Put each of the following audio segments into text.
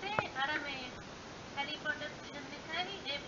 से आराम है हैरी पॉटर फ़िल्म में सारी ए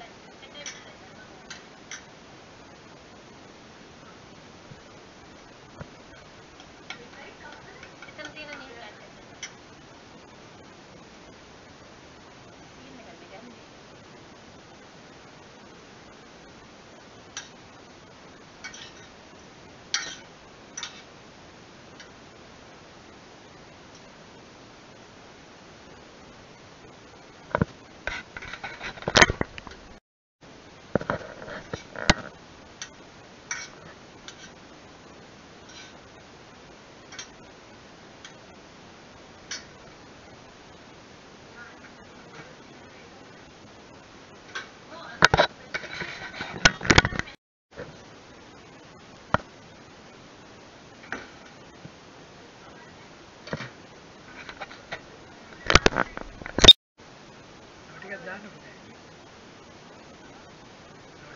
我就不太一样，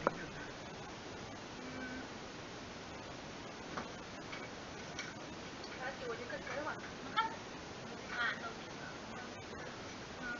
零就是，嗯，